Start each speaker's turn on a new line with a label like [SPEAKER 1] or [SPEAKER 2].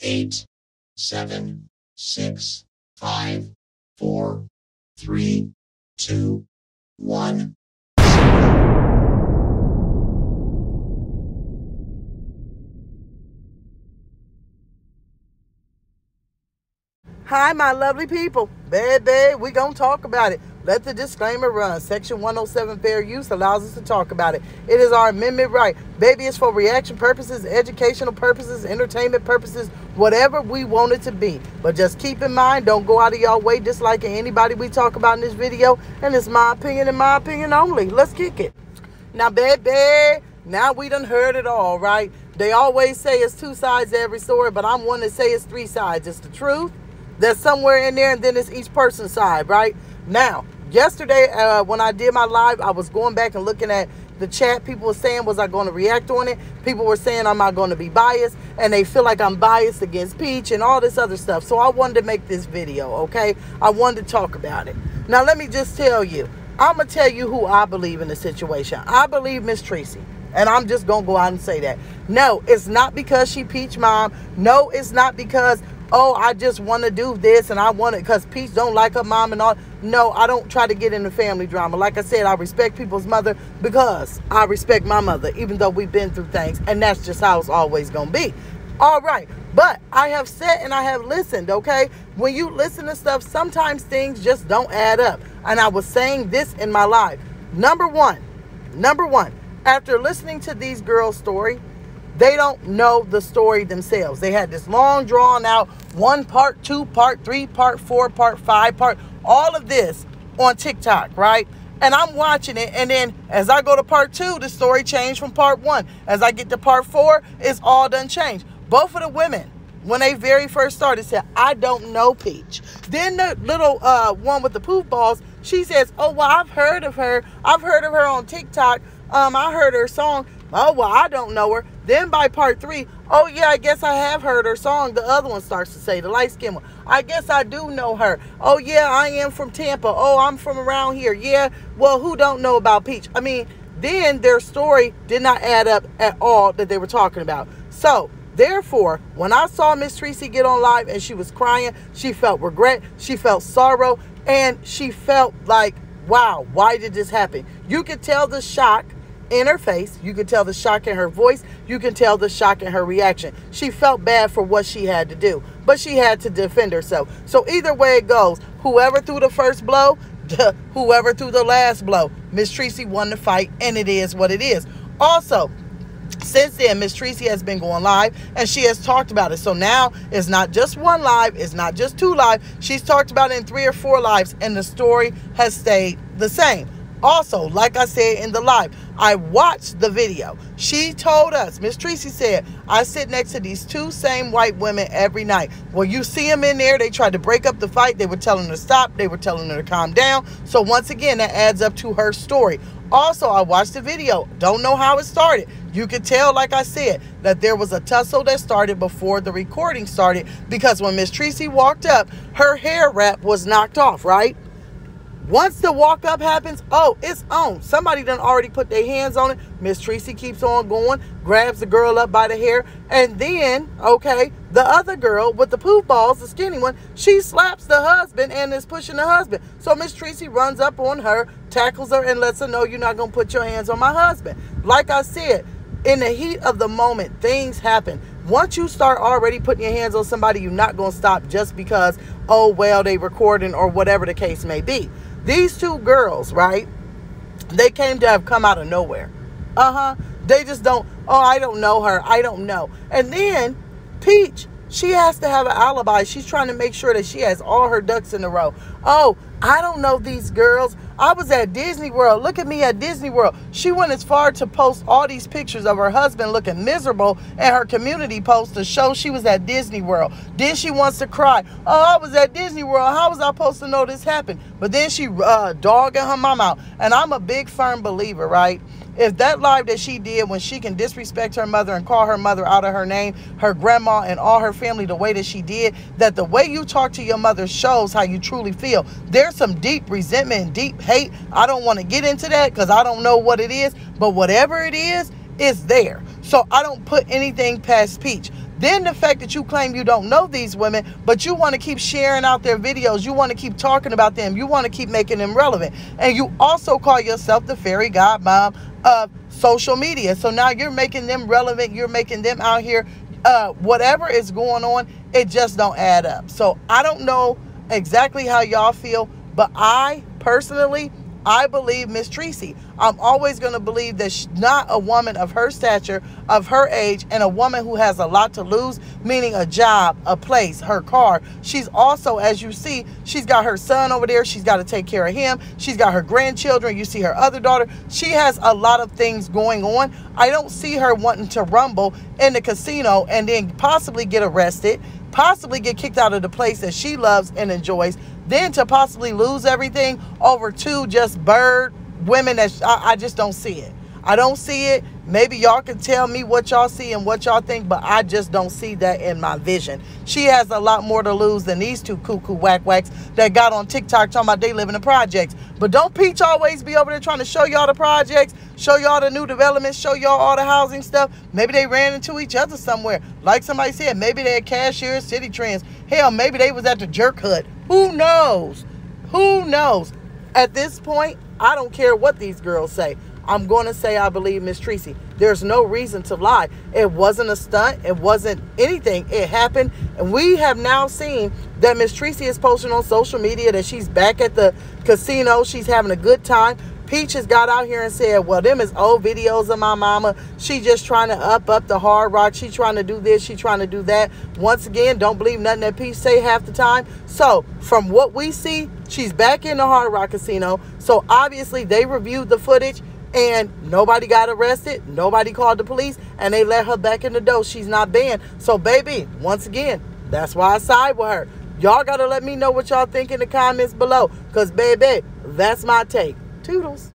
[SPEAKER 1] eight, seven, six, five, four, three, two, one.
[SPEAKER 2] Hi, my lovely people. Baby, we gonna talk about it. Let the disclaimer run. Section 107 fair use allows us to talk about it. It is our amendment right. Baby, it's for reaction purposes, educational purposes, entertainment purposes, whatever we want it to be. But just keep in mind, don't go out of your way disliking anybody we talk about in this video. And it's my opinion and my opinion only. Let's kick it. Now, baby, now we done heard it all, right? They always say it's two sides to every story, but I'm one to say it's three sides. It's the truth that's somewhere in there, and then it's each person's side, right? Now, yesterday uh, when I did my live, I was going back and looking at the chat. People were saying, was I going to react on it? People were saying, am I going to be biased? And they feel like I'm biased against Peach and all this other stuff. So I wanted to make this video, okay? I wanted to talk about it. Now, let me just tell you, I'm going to tell you who I believe in the situation. I believe Miss Tracy. And I'm just going to go out and say that. No, it's not because she Peach mom. No, it's not because oh, I just want to do this and I want it because Peach don't like her mom and all. No, I don't try to get into family drama. Like I said, I respect people's mother because I respect my mother, even though we've been through things. And that's just how it's always going to be. All right. But I have said and I have listened, okay? When you listen to stuff, sometimes things just don't add up. And I was saying this in my life. Number one, number one, after listening to these girls' story, they don't know the story themselves. They had this long drawn out one part, two part, three part, four part, five part, all of this on TikTok, right? And I'm watching it, and then as I go to part two, the story changed from part one. As I get to part four, it's all done changed. Both of the women, when they very first started, said, I don't know Peach. Then the little uh, one with the poof balls, she says, Oh, well, I've heard of her. I've heard of her on TikTok. Um, I heard her song. Oh, well, I don't know her. Then by part three, oh, yeah, I guess I have heard her song. The other one starts to say, the light skin one. I guess I do know her. Oh, yeah, I am from Tampa. Oh, I'm from around here. Yeah, well, who don't know about Peach? I mean, then their story did not add up at all that they were talking about. So, therefore, when I saw Miss Tracy get on live and she was crying, she felt regret, she felt sorrow, and she felt like, wow, why did this happen? You could tell the shock in her face. You could tell the shock in her voice. You can tell the shock in her reaction. She felt bad for what she had to do, but she had to defend herself. So either way it goes, whoever threw the first blow, whoever threw the last blow, Miss Tracy won the fight, and it is what it is. Also, since then, Miss Tracy has been going live and she has talked about it. So now it's not just one live, it's not just two live. She's talked about it in three or four lives, and the story has stayed the same. Also, like I said in the live, I watched the video. She told us, Miss Tracy said, I sit next to these two same white women every night. Well, you see them in there. They tried to break up the fight. They were telling her to stop. They were telling her to calm down. So once again, that adds up to her story. Also, I watched the video. Don't know how it started. You could tell, like I said, that there was a tussle that started before the recording started because when Miss Tracy walked up, her hair wrap was knocked off, right? Once the walk up happens, oh, it's on. Somebody done already put their hands on it. Miss Tracy keeps on going, grabs the girl up by the hair, and then, okay, the other girl with the poof balls, the skinny one, she slaps the husband and is pushing the husband. So Miss Tracy runs up on her, tackles her, and lets her know you're not gonna put your hands on my husband. Like I said, in the heat of the moment, things happen. Once you start already putting your hands on somebody, you're not gonna stop just because, oh well, they recording or whatever the case may be. These two girls, right? They came to have come out of nowhere. Uh huh. They just don't, oh, I don't know her. I don't know. And then Peach, she has to have an alibi. She's trying to make sure that she has all her ducks in a row. Oh, I don't know these girls. I was at Disney World. Look at me at Disney World. She went as far to post all these pictures of her husband looking miserable in her community post to show she was at Disney World. Then she wants to cry. Oh, I was at Disney World. How was I supposed to know this happened? But then she uh, dogging her mom out. And I'm a big firm believer, right? if that live that she did when she can disrespect her mother and call her mother out of her name, her grandma and all her family the way that she did, that the way you talk to your mother shows how you truly feel. There's some deep resentment deep hate. I don't want to get into that because I don't know what it is, but whatever it is, it's there. So I don't put anything past Peach. Then the fact that you claim you don't know these women, but you want to keep sharing out their videos, you want to keep talking about them, you want to keep making them relevant. And you also call yourself the fairy godmom of social media. So now you're making them relevant, you're making them out here uh, whatever is going on, it just don't add up. So I don't know exactly how y'all feel, but I personally I believe Miss Tracy. I'm always going to believe that she's not a woman of her stature, of her age, and a woman who has a lot to lose, meaning a job, a place, her car. She's also, as you see, she's got her son over there. She's got to take care of him. She's got her grandchildren. You see her other daughter. She has a lot of things going on. I don't see her wanting to rumble in the casino and then possibly get arrested, possibly get kicked out of the place that she loves and enjoys then to possibly lose everything over two just bird women that I, I just don't see it. I don't see it. Maybe y'all can tell me what y'all see and what y'all think, but I just don't see that in my vision. She has a lot more to lose than these two cuckoo whack whacks that got on TikTok talking about they live in the projects. But don't Peach always be over there trying to show y'all the projects, show y'all the new developments, show y'all all the housing stuff. Maybe they ran into each other somewhere. Like somebody said, maybe they're cashiers, Citi Trends. Hell, maybe they was at the jerk hut. Who knows? Who knows? At this point, I don't care what these girls say. I'm going to say I believe Miss Tracy. There's no reason to lie. It wasn't a stunt. It wasn't anything. It happened. And we have now seen that Miss Tracy is posting on social media that she's back at the casino. She's having a good time. Peach has got out here and said, well, them is old videos of my mama. She just trying to up up the hard rock. She trying to do this. She trying to do that. Once again, don't believe nothing that Peach say half the time. So from what we see, she's back in the Hard Rock Casino. So obviously they reviewed the footage and nobody got arrested. Nobody called the police, and they let her back in the door. She's not banned. So, baby, once again, that's why I side with her. Y'all got to let me know what y'all think in the comments below. Because, baby, that's my take. Toodles.